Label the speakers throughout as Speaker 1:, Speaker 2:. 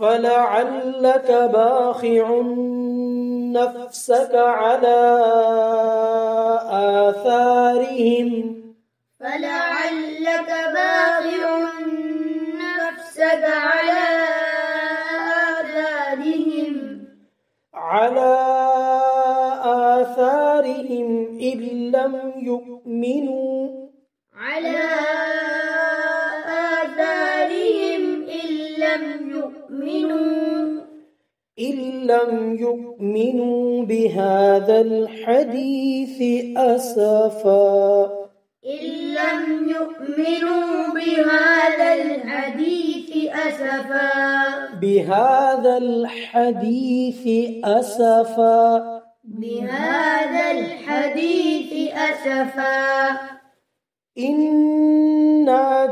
Speaker 1: فلعلك باخع نفسك على آثارهم
Speaker 2: فلعلك باخع نفسك على آثارهم
Speaker 1: على آثارهم إن لم يؤمنوا
Speaker 2: على آثارهم إن لم يؤمنوا
Speaker 1: إن لم يؤمنوا بهذا الحديث أسفا.
Speaker 2: إن لم يؤمنوا بهذا الحديث أسفا.
Speaker 1: بهذا الحديث أسفا.
Speaker 2: بهذا الحديث أسفا.
Speaker 1: إنا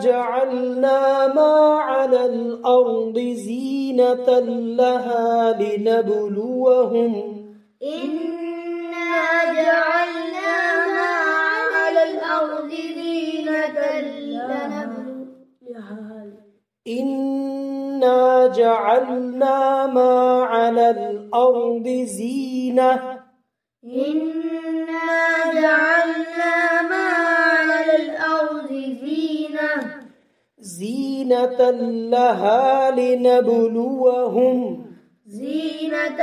Speaker 1: جعلنا ما على الأرض زينة لها لنبلوهم.
Speaker 2: إنا جعلنا ما على الأرض زينة لنبلوها
Speaker 1: إنا جعلنا ما على الأرض زينة.
Speaker 2: إنا
Speaker 1: زينة لها لنبلوهم.
Speaker 2: زينة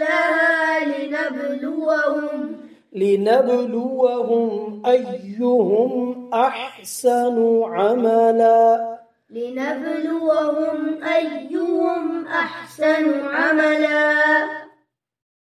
Speaker 2: لها لنبلوهم.
Speaker 1: لنبلوهم أيهم أحسن عملا.
Speaker 2: لنبلوهم أيهم أحسن عملا.